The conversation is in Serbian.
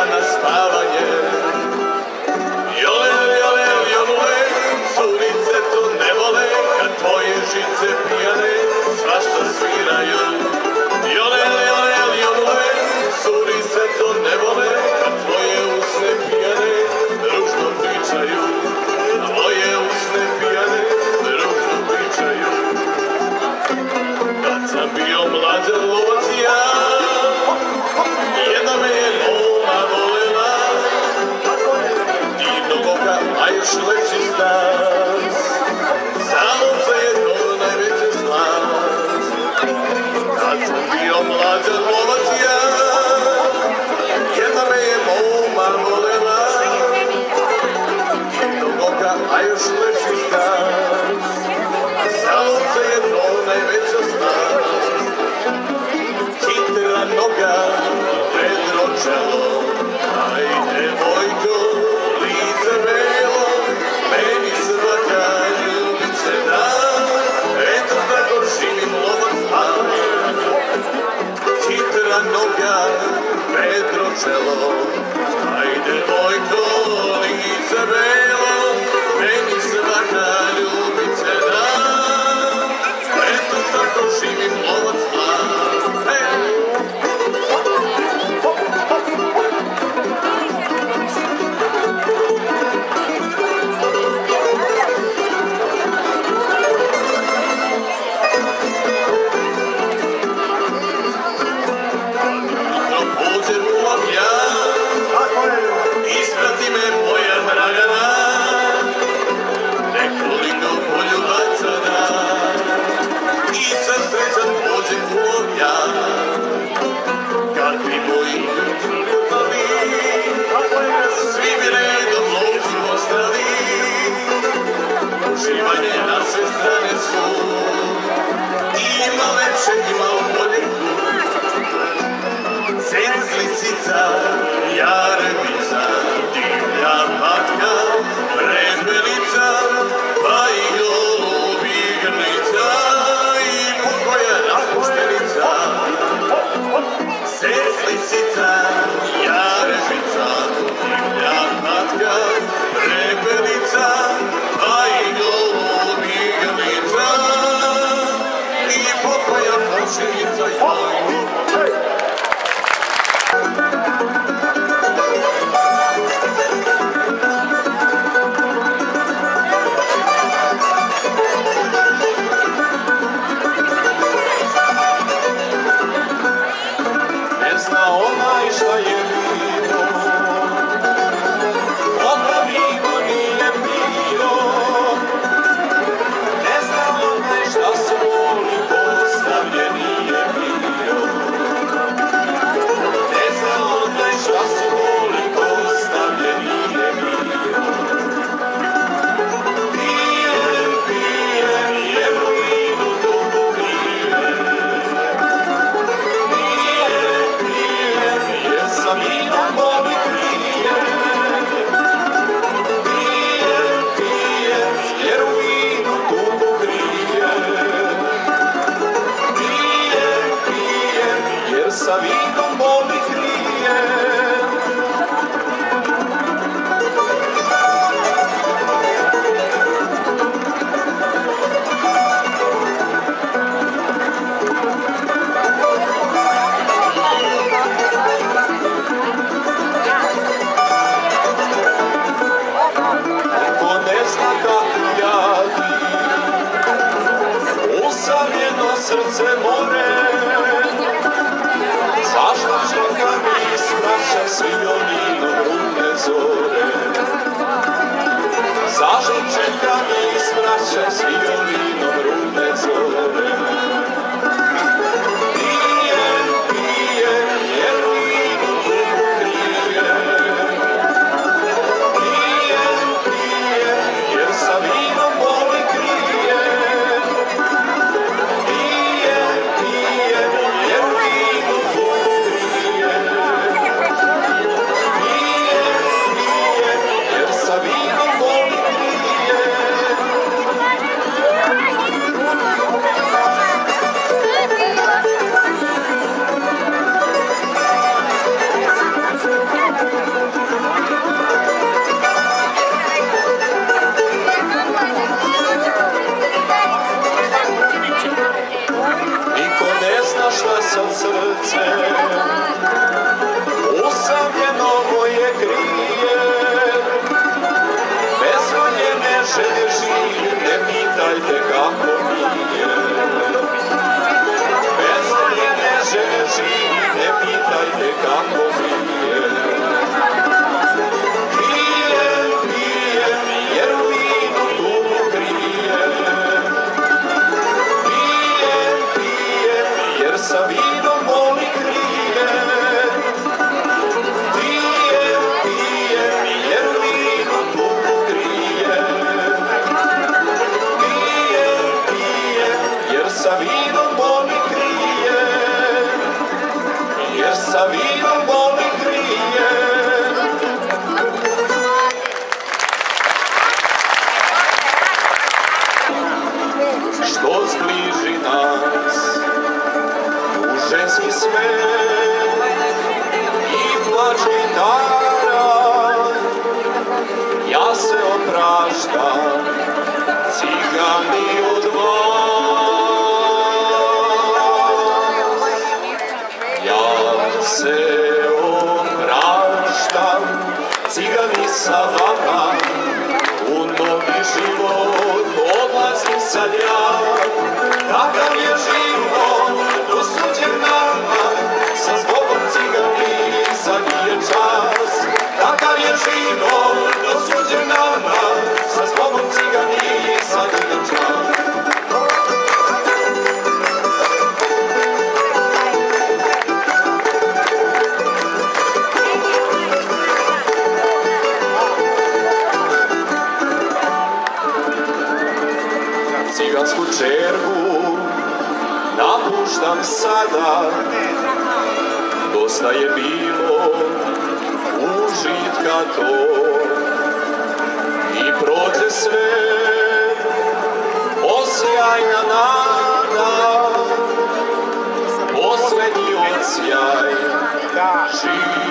話 sa vidom boli krije. Neko ne zna kako jadi, srce more. Aż masz nogami, sprawdź się izašla sa srce Usamljeno moje grije. Bez volje ne želje živi Ne pitajte kako mi je. Bez volje ne želje živi Ne pitajte kako mi je. Soviet. nebeski svet. I plač gitara ja se opraštam cigani od bilo užitka to. I prođe sve osjajna nada poslednji odsjaj da. života